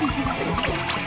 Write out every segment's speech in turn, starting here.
いいね。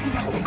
Oh,